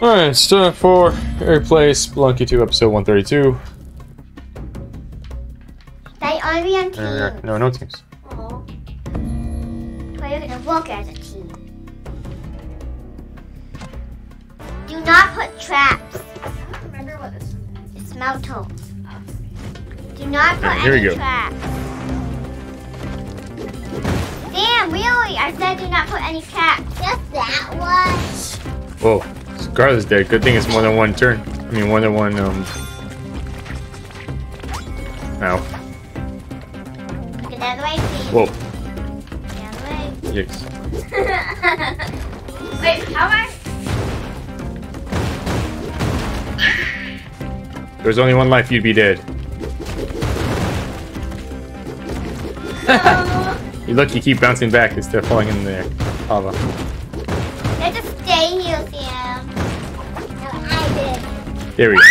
Alright, it's time for Eric plays Spelunky 2, episode 132. They are we on Uh, team. no, no teams. Oh. But you're gonna work as a team. Do not put traps. I don't remember what this It's Melto. Do not put Alright, here any we go. traps. Damn, really? I said do not put any traps. Just that one. Whoa, Scarlet's dead. Good thing it's more than one turn. I mean, more than one, um... Ow. Look another way. Whoa, Another way. yikes. Wait, how am I? There was only one life, you'd be dead. You look, you keep bouncing back instead of falling in the lava. There we go.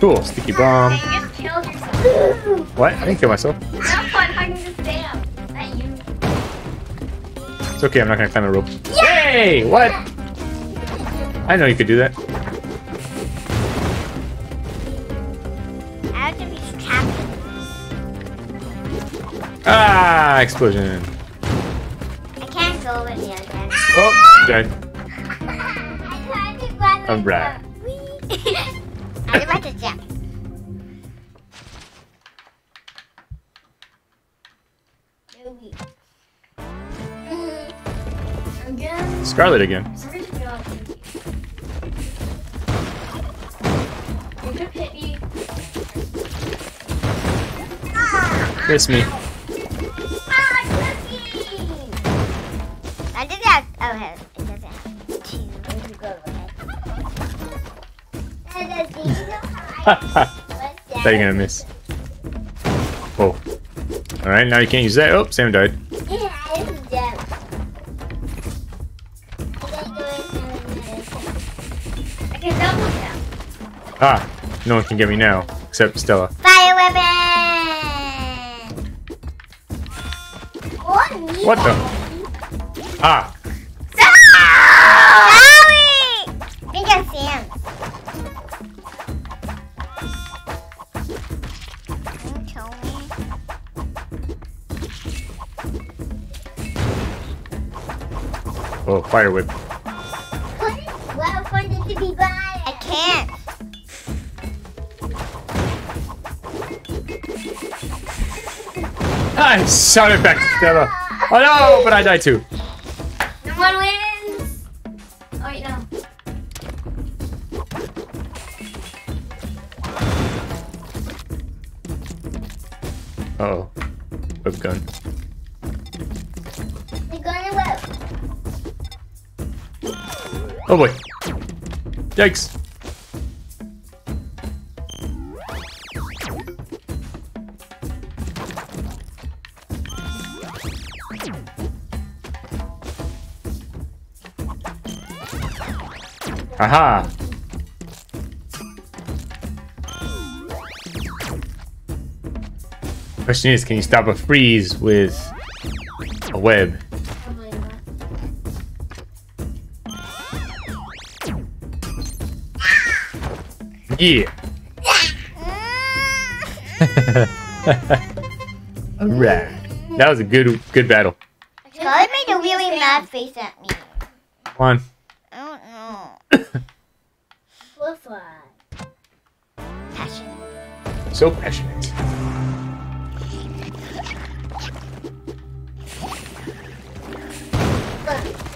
Cool, sticky bomb. You killed yourself. What? I didn't kill myself. That's fun hugging the Sam. Not you. It's okay, I'm not gonna climb a rope. Yay! What? I know you could do that. I have to be trapped. Ah! Explosion. I can't go with you again. Oh, dead. I tried to run I'm. I'm to jump. Scarlet again. Sorry to get off you. You could hit me. Thought you're gonna miss. Oh. Alright, now you can't use that. Oh, Sam died. Yeah, it's down. I gotta go in I can double jump. Ah, no one can get me now, except Stella. Fire weapon! What the? Ah! Fire whip. Well, for to be bad. I can't. I shot it back to Stella. Oh no, but I died too. No one wins. Oh boy. Yikes. Aha! Question is, can you stop a freeze with a web? Yeah. Alright. That was a good good battle. Scarlet made a really mad face at me. Come on. I don't know. Butterfly. Passion. So passionate.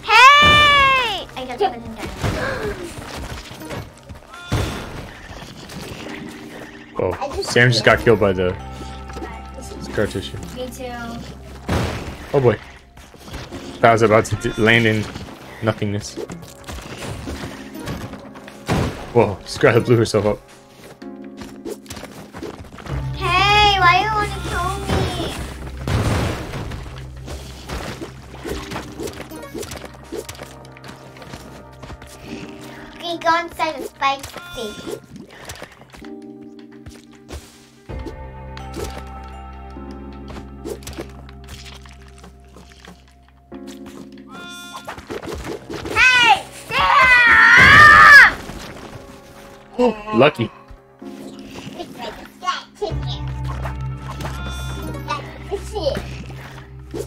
Hey! I got put him Oh, Sam just got killed by the scar tissue. Me too. Oh boy. I was about to d- land in nothingness. Whoa, Scarlet blew herself up. Lucky. It's like a flat chicken. That's it.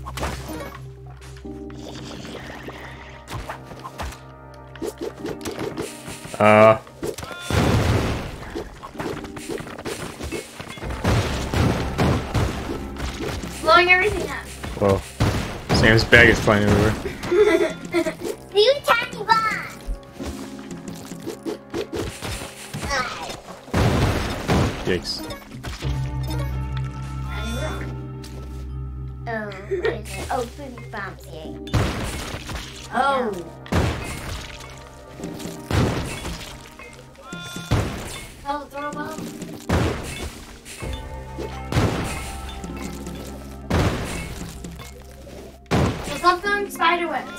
Uh, Blowing everything up. well, Sam's bag is flying everywhere. Yikes. Oh, what is it? Oh, food bombs here. Oh. Oh, throw a bomb. So stop throwing spider webs.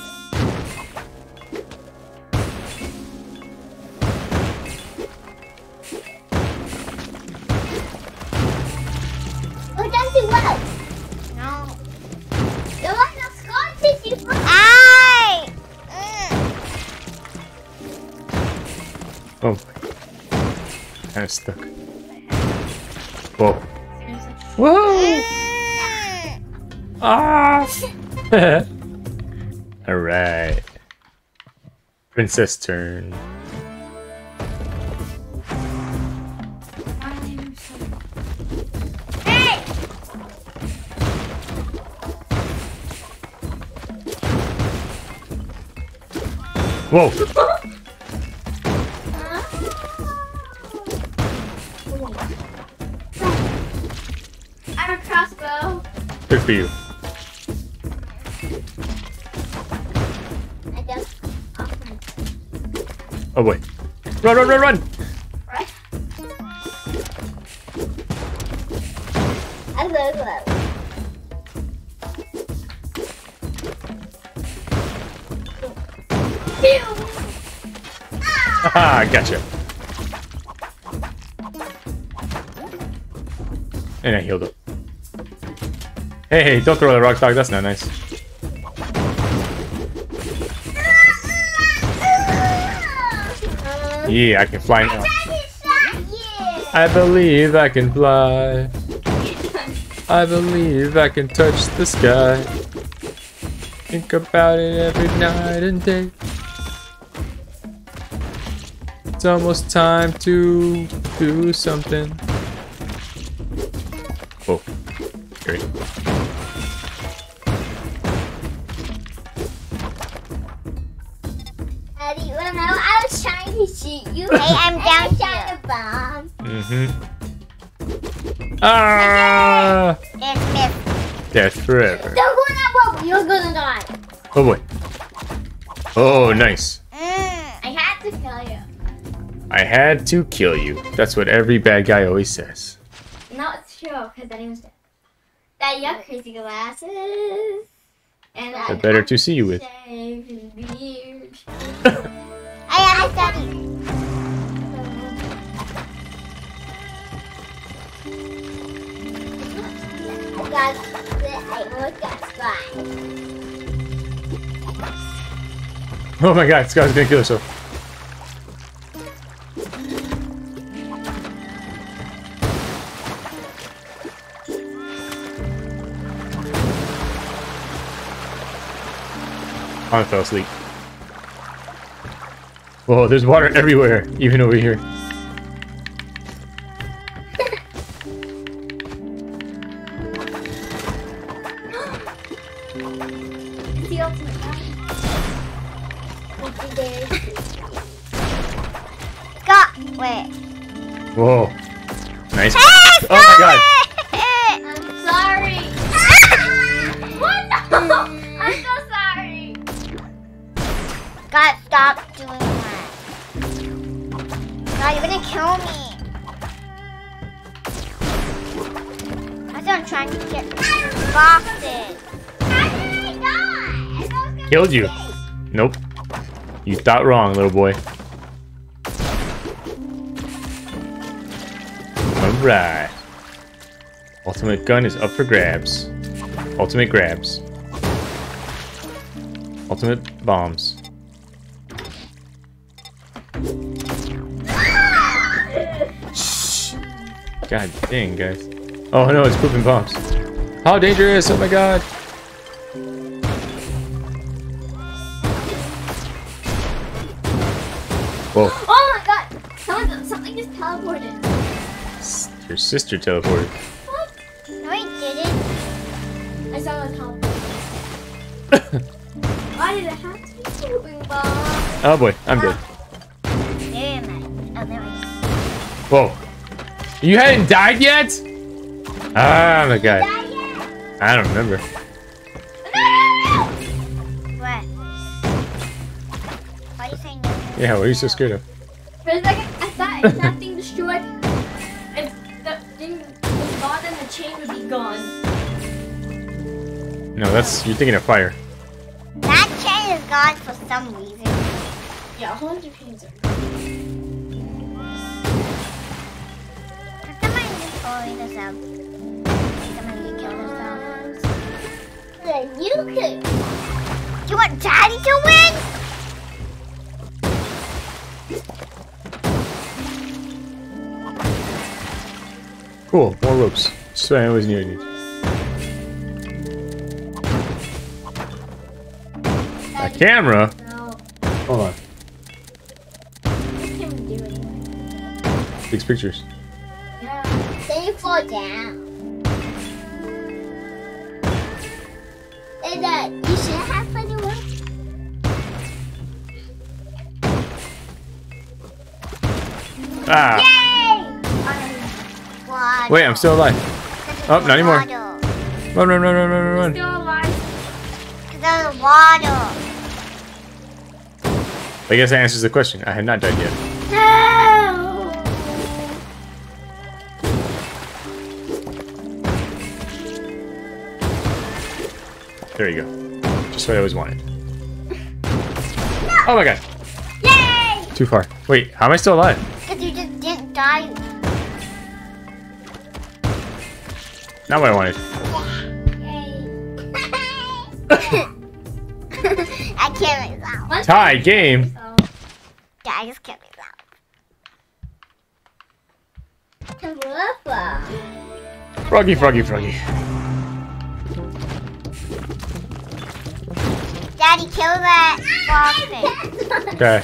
Kind of stuck. Whoa. Whoa! Ah! Alright. Princess turn. I'm so- Hey! Whoa! For you. Oh boy. Run, run, run, run! Haha, gotcha. And I healed up. Hey, hey, don't throw the rock dog, that's not nice. Yeah, I can fly now. I believe I can fly. I believe I can touch the sky. Think about it every night and day. It's almost time to do something. Trying to shoot you. Hey, I'm down here. the bomb. Mm-hmm. Ah! And missed. Death forever. Don't go in that bubble. You're gonna die. Oh boy. Oh, nice. Mm. I had to kill you. I had to kill you. That's what every bad guy always says. Not it's true, because then he was dead. That you have crazy glasses. And The better to see you with. Oh my god, guy's gonna kill herself. I fell asleep. Whoa, there's water everywhere, even over here. Gonna Killed you. Nope. You thought wrong, little boy. Alright. Ultimate gun is up for grabs. Ultimate grabs. Ultimate bombs. God dang, guys. Oh no, it's pooping bombs. How dangerous! Oh my god! Whoa, Oh my god! Someone, something just teleported. s- your sister teleported. What? No, I didn't. I saw it teleport. Why did it have to be swooping bomb? Oh boy, I'm dead. There am I. Oh, there oh, we Whoa. You hadn't died yet? Oh my god. Go. I don't remember. What? Why are you saying no? Yeah, what are you so scared of? For a second, I thought if that thing destroyed, if the thing was gone, then the chain would be gone. No, that's you're thinking of fire. That chain is gone for some reason. Yeah, a whole bunch of chains are. Can somebody destroy this out? Somebody Then you could. Do you want Daddy to win? Cool, more ropes. So I always knew I needed. A camera? No, Hold on. Takes pictures. Then you fall down. And uh, you should have fun to work. Ah! Yay! Water. Wait, I'm still alive. Oh, not anymore. Run, run, run, run, run, run, run. Still alive. Cause there's water. I guess that answers the question. I had not died yet. There you go. Just what I always wanted. Oh my god. Yay! Too far. Wait, how am I still alive? Cause you just didn't die. Not what I wanted. I can't make that. Once Tie game. So, Yeah, I just can't make that. Froggy, froggy, froggy. Daddy, kill that frog thing. Okay.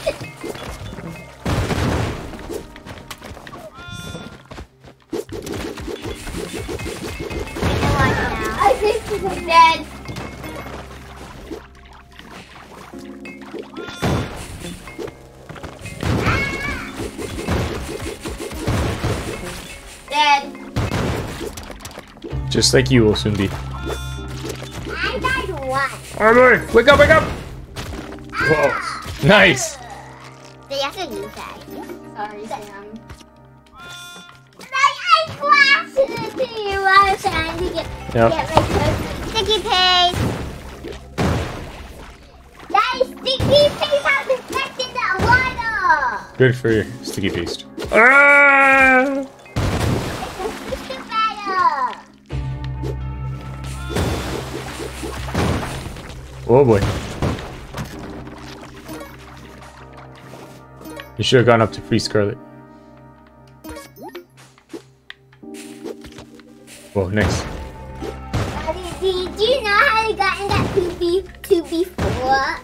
I know I know. I think he's dead. Dead. Just like you will soon be. I died once. Oh boy! Wake up, wake up! Whoa. Nice! They have to use that. Sorry, Sam. I flashed it to you. I was trying to get, Yep. get my cookie. Sticky paste. Daddy, sticky paste has infected the water. Good for you, sticky paste. Ah! Oh boy. You should have gone up to free Scarlet. Whoa, nice. Daddy, did you know how I got in that poopy tube before?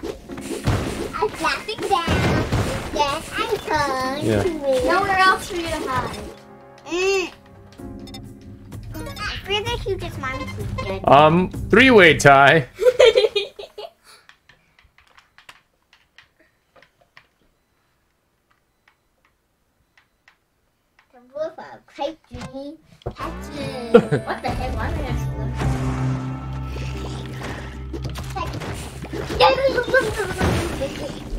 I slapped it down. Then I turned Yeah. Nowhere else for you to hide. Mm. I fear that you just mommy. Um, three-way tie. Oh,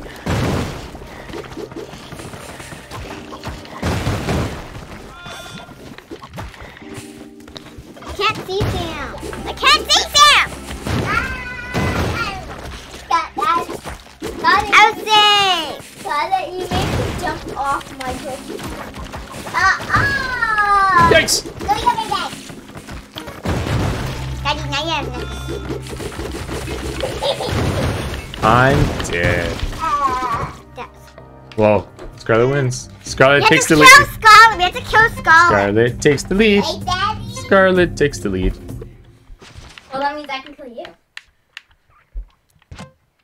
Scarlet We have takes to the kill lead. Scarlet. We have to kill Scarlet. Scarlet takes the lead. Hey, Daddy. Scarlet takes the lead. Well, that means I can kill you.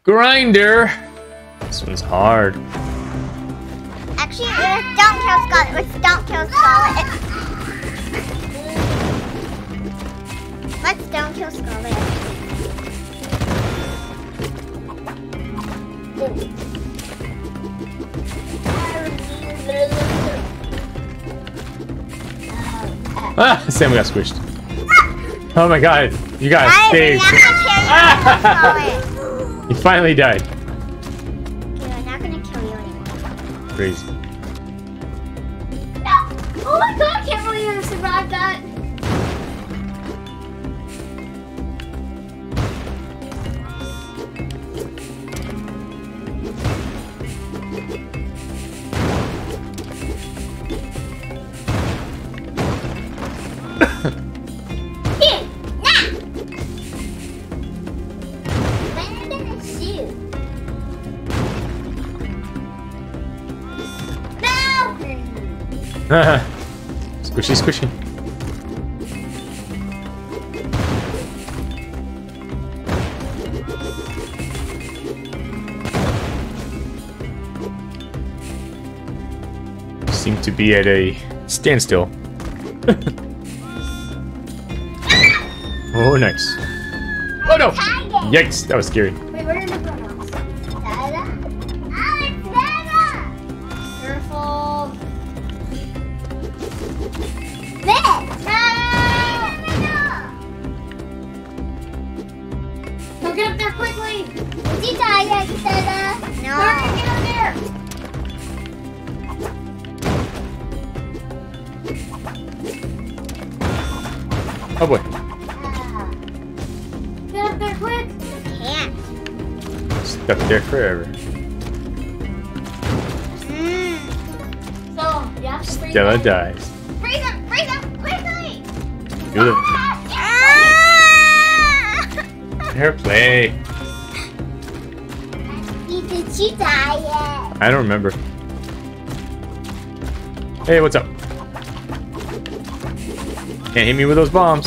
Grinder. This one's hard. Actually, let's don't kill Scarlet. Let's don't kill Scarlet. Let's don't kill Scarlet. Ah, Sam got squished. Oh my god, you guys I saved. not you. He finally died. Okay, I'm not gonna kill you anymore. Crazy. squishy, squishy. Seem to be at a standstill. oh, nice. Oh no! Yikes, that was scary. Wait, This. No. Go get up there quickly. Is he tired, Dada? Hurry, No. get up there. Oh boy. Uh, Get up there quick. can't. Stuck there forever. Mm. So, yeah, freeze Stella them. dies. Freeze him! Freeze him! Quickly! The Ah! hair play. Did you die yet? I don't remember. Hey, what's up? Can't hit me with those bombs.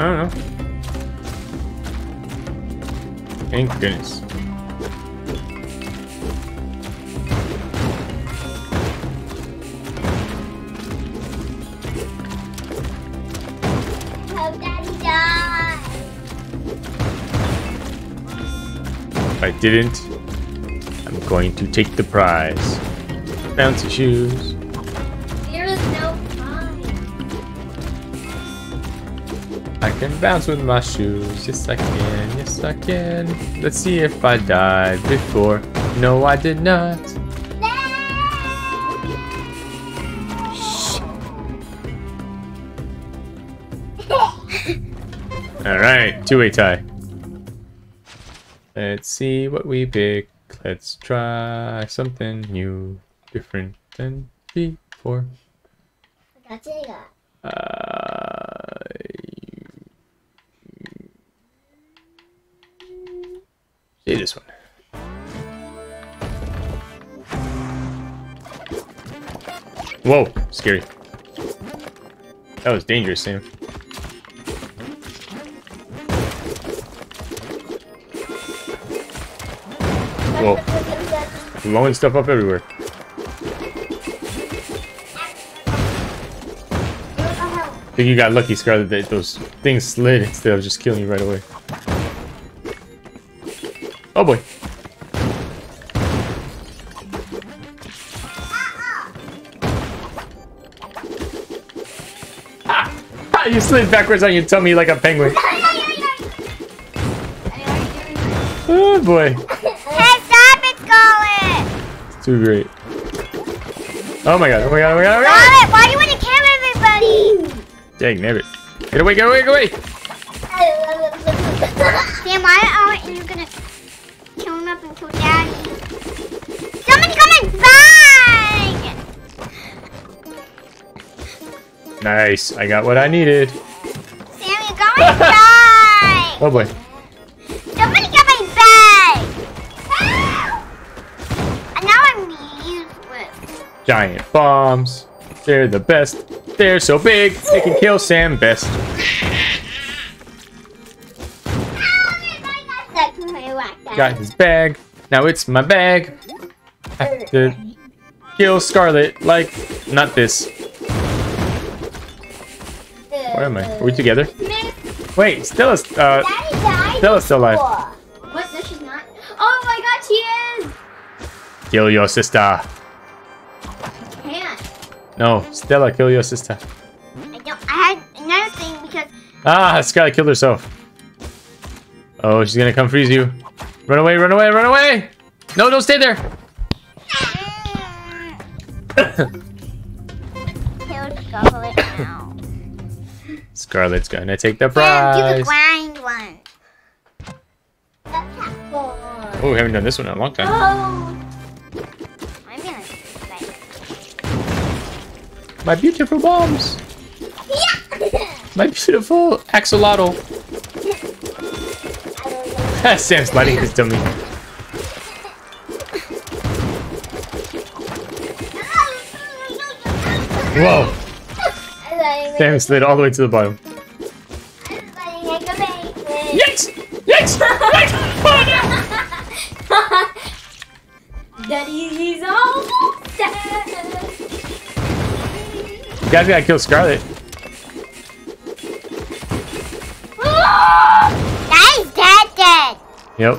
Don't know. Thank goodness. Hope Daddy died. If I didn't, I'm going to take the prize. Bouncy shoes. I can bounce with my shoes. Yes, I can. Yes, I can. Let's see if I died before. No, I did not. All right, two-way tie. Let's see what we pick. Let's try something new, different than before. Got it. Uh, see this one. Whoa, scary. That was dangerous, Sam. Whoa, blowing stuff up everywhere. I think you got lucky, Scarlet, that those things slid instead of just killing you right away. Oh boy. Ah, you slid backwards on your tummy like a penguin. Oh boy. Hey, stop it, Scarlet! It's too great. Oh my god, oh my god, oh my god, oh my god! Scarlet, why do you want to kill everybody? Dang, nabbit. Get away, get away, get away! Sam, why aren't you gonna kill him up and kill Daddy? Somebody back! Nice, I got what I needed. Sam, you're going to! Oh boy. Somebody got my bag! And now I'm useless. Giant bombs. They're the best. They're so big, they can kill Sam best. Got his bag. Now it's my bag. I have to kill Scarlet like not this. Where am I? Are we together? Wait, Stella's uh Stella's still alive. What? No, she's not. Oh my god, she is! Kill your sister. Can't. No, Stella, kill your sister. I don't. I had another thing because Ah, Scarlet killed herself. Oh, she's gonna come freeze you. Run away, run away, run away! No, don't stay there! Scarlet now. Scarlet's gonna take the Sam, do the prize. grind one. Oh, we haven't done this one in a long time. Oh! I'm gonna like, My beautiful bombs! My beautiful axolotl. Sam's sliding his dummy. Whoa! Sam slid all the way to the bottom. Yikes! Yikes! Yikes! Oh, Daddy's almost dead. no. You guys gotta kill Scarlet. Yep.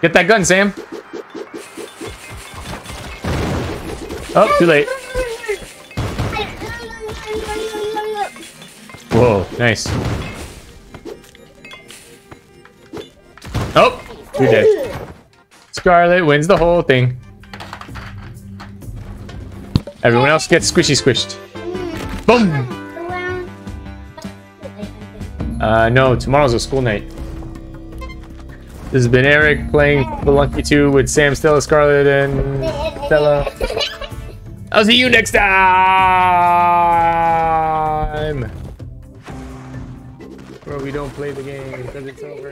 Get that gun, Sam. Oh, too late. Whoa, nice. Oh, you're dead. Scarlet wins the whole thing. Everyone else gets squishy squished. Boom! Uh, no, tomorrow's a school night. This has been Eric playing Spelunky 2 with Sam, Stella, Scarlet, and Stella. I'll see you next time! Where we don't play the game because it's over